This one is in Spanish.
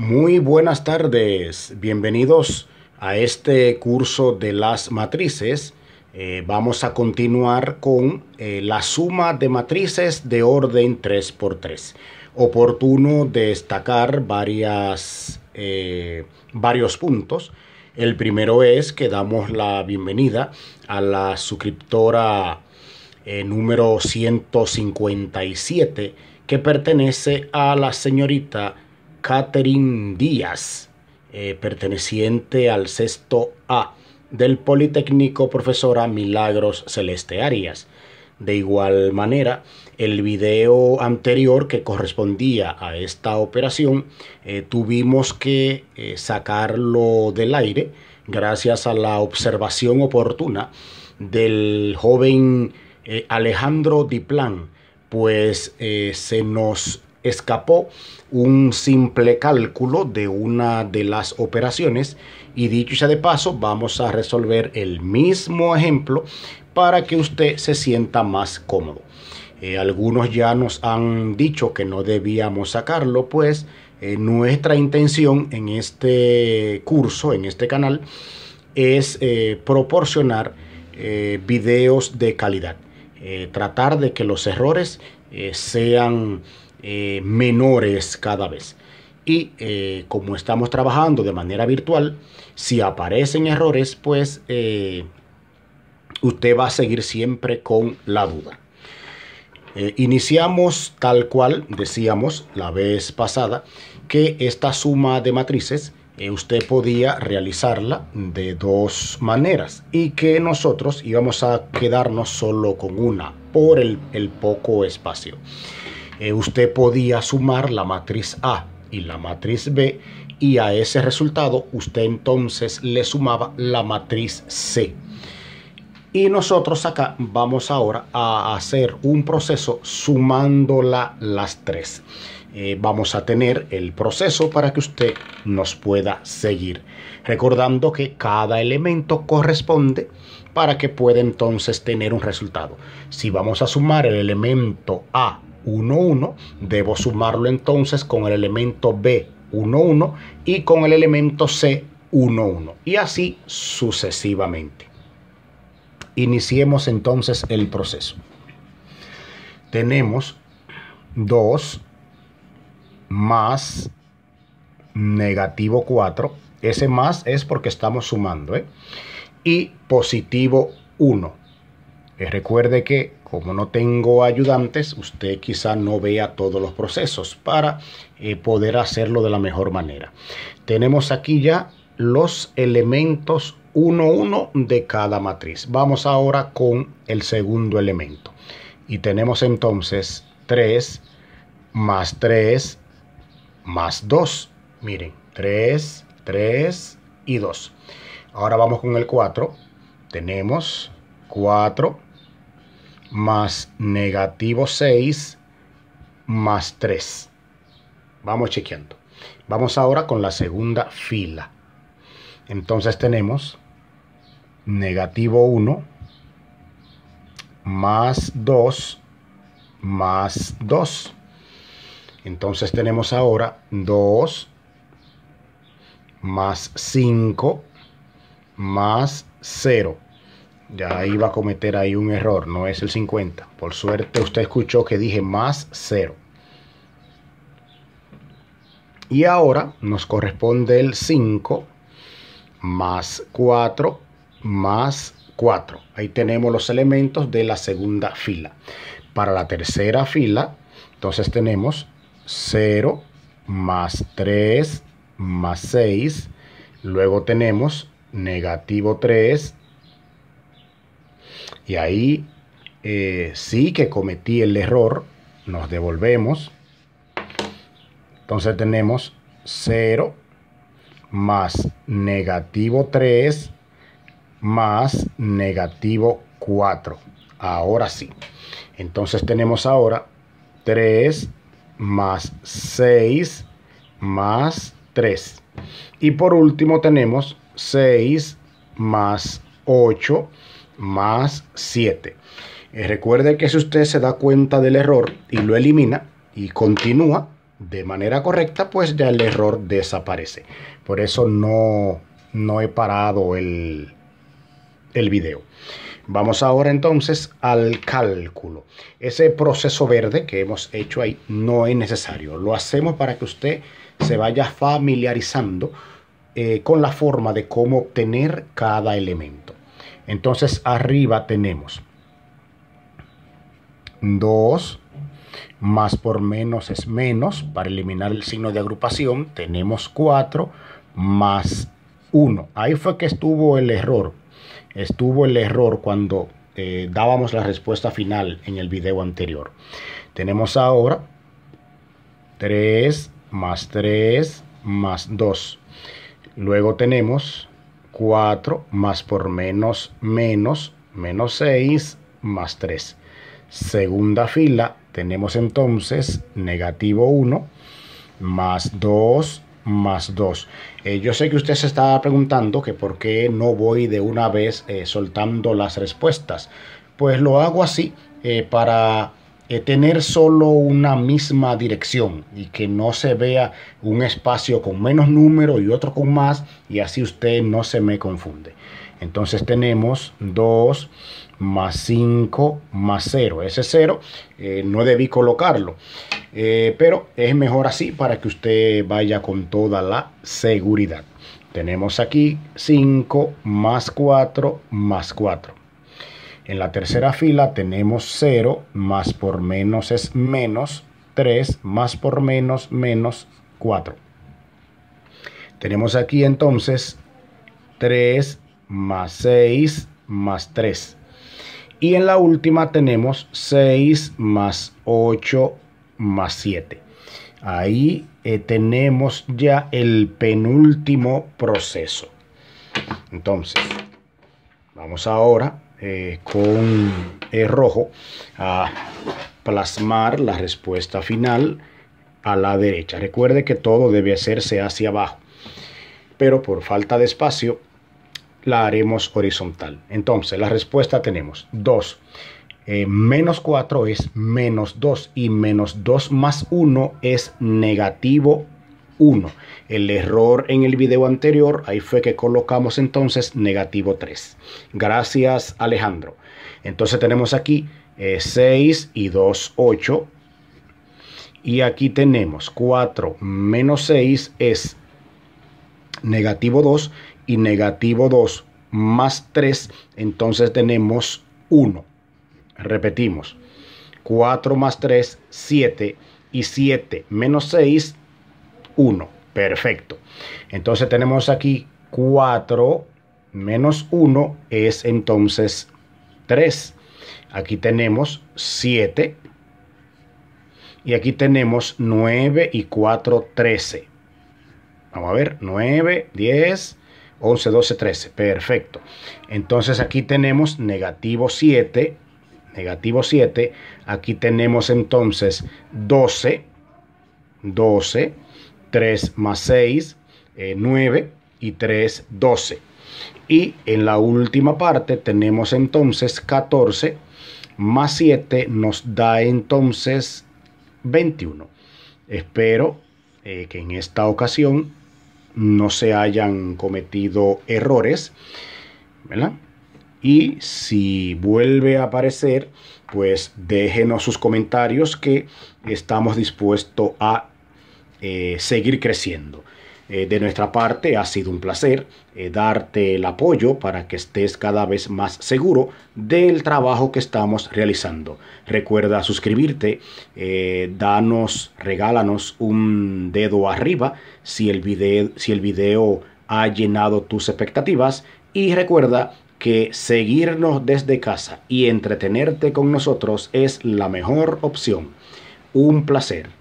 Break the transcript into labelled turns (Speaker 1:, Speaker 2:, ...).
Speaker 1: Muy buenas tardes, bienvenidos a este curso de las matrices. Eh, vamos a continuar con eh, la suma de matrices de orden 3x3. Oportuno destacar varias, eh, varios puntos. El primero es que damos la bienvenida a la suscriptora número 157 que pertenece a la señorita Catherine Díaz, eh, perteneciente al sexto A del Politécnico Profesora Milagros Celeste Arias. De igual manera, el video anterior que correspondía a esta operación eh, tuvimos que eh, sacarlo del aire gracias a la observación oportuna del joven Alejandro Diplan, pues se nos escapó un simple cálculo de una de las operaciones y dicho sea de paso vamos a resolver el mismo ejemplo para que usted se sienta más cómodo. Eh, algunos ya nos han dicho que no debíamos sacarlo, pues eh, nuestra intención en este curso, en este canal, es eh, proporcionar videos de calidad. tratar de que los errores sean eh, menores cada vez. Y eh, como estamos trabajando de manera virtual, si aparecen errores, pues eh, usted va a seguir siempre con la duda. iniciamos tal cual decíamos la vez pasada que esta suma de matrices usted podía realizarla de dos maneras y que nosotros íbamos a quedarnos solo con una por el, el poco espacio. Eh, usted podía sumar la matriz A y la matriz B y a ese resultado usted entonces le sumaba la matriz C. Y nosotros acá vamos ahora a hacer un proceso sumándola las tres. Eh, vamos a tener el proceso para que usted nos pueda seguir. Recordando que cada elemento corresponde para que pueda entonces tener un resultado. Si vamos a sumar el elemento A 1, 1, debo sumarlo entonces con el elemento B 1, 1 y con el elemento C 1, 1 y así sucesivamente. Iniciemos entonces el proceso. Tenemos 2 más negativo 4. Ese más es porque estamos sumando. ¿eh? Y positivo 1. Eh, recuerde que como no tengo ayudantes, usted quizá no vea todos los procesos para eh, poder hacerlo de la mejor manera. Tenemos aquí ya los elementos 1, 1 de cada matriz. Vamos ahora con el segundo elemento. Y tenemos entonces 3 más 3 más 2. Miren, 3, 3 y 2. Ahora vamos con el 4. Tenemos 4 más negativo 6 más 3. Vamos chequeando. Vamos ahora con la segunda fila. Entonces tenemos negativo 1 más 2 más 2. Entonces tenemos ahora 2 más 5 más 0 ya iba a cometer ahí un error, no es el 50. Por suerte usted escuchó que dije más 0. Y ahora nos corresponde el 5 más 4 más 4. Ahí tenemos los elementos de la segunda fila. Para la tercera fila, entonces tenemos 0 más 3 más 6. Luego tenemos negativo 3 y ahí eh, sí que cometí el error. Nos devolvemos. Entonces tenemos 0 más negativo 3 más negativo 4. Ahora sí. Entonces tenemos ahora 3 más 6 más 3. Y por último tenemos 6 más 8 más 7. Eh, recuerde que si usted se da cuenta del error y lo elimina y continúa, de manera correcta, pues ya el error desaparece. Por eso no, no he parado el, el video. Vamos ahora entonces al cálculo. Ese proceso verde que hemos hecho ahí no es necesario. Lo hacemos para que usted se vaya familiarizando eh, con la forma de cómo obtener cada elemento. Entonces arriba tenemos 2 más por menos es menos. Para eliminar el signo de agrupación tenemos 4 más 1. Ahí fue que estuvo el error. Estuvo el error cuando eh, dábamos la respuesta final en el video anterior. Tenemos ahora 3 más 3 más 2. Luego tenemos 4 más por menos menos menos 6 más 3. Segunda fila tenemos entonces negativo 1 más 2 más 2. Eh, yo sé que usted se está preguntando que por qué no voy de una vez eh, soltando las respuestas. Pues lo hago así eh, para tener solo una misma dirección y que no se vea un espacio con menos número y otro con más y así usted no se me confunde. Entonces tenemos 2 más 5 más 0. Ese 0 eh, no debí colocarlo, eh, pero es mejor así para que usted vaya con toda la seguridad. Tenemos aquí 5 más 4 más 4. En la tercera fila tenemos 0 más por menos es menos 3 más por menos menos 4. Tenemos aquí entonces 3 más 6 más 3. Y en la última tenemos 6 más 8 más 7. Ahí eh, tenemos ya el penúltimo proceso. Entonces, vamos ahora eh, con el rojo a plasmar la respuesta final a la derecha. Recuerde que todo debe hacerse hacia abajo, pero por falta de espacio la haremos horizontal. Entonces, la respuesta tenemos 2. Eh, menos 4 es menos 2 y menos 2 más 1 es negativo 1. El error en el video anterior, ahí fue que colocamos entonces negativo 3. Gracias Alejandro. Entonces tenemos aquí 6 eh, y 2, 8. Y aquí tenemos 4 menos 6 es negativo 2 y negativo 2 más 3, entonces tenemos 1. Repetimos. 4 más 3, 7. Y 7 menos 6, 1. Perfecto. Entonces tenemos aquí 4 menos 1 es entonces 3. Aquí tenemos 7. Y aquí tenemos 9 y 4, 13. Vamos a ver, 9, 10, 11, 12, 13. Perfecto. Entonces aquí tenemos negativo 7. Negativo 7. Aquí tenemos entonces 12. 12. 3 más 6. 9. Eh, y 3, 12. Y en la última parte tenemos entonces 14 más 7 nos da entonces 21. Espero eh, que en esta ocasión no se hayan cometido errores, ¿verdad? Y si vuelve a aparecer, pues déjenos sus comentarios que estamos dispuestos a eh, seguir creciendo. Eh, de nuestra parte ha sido un placer eh, darte el apoyo para que estés cada vez más seguro del trabajo que estamos realizando. Recuerda suscribirte, danos, regálanos un dedo arriba si el, video, si el video ha llenado tus expectativas y recuerda que seguirnos desde casa y entretenerte con nosotros es la mejor opción. Un placer.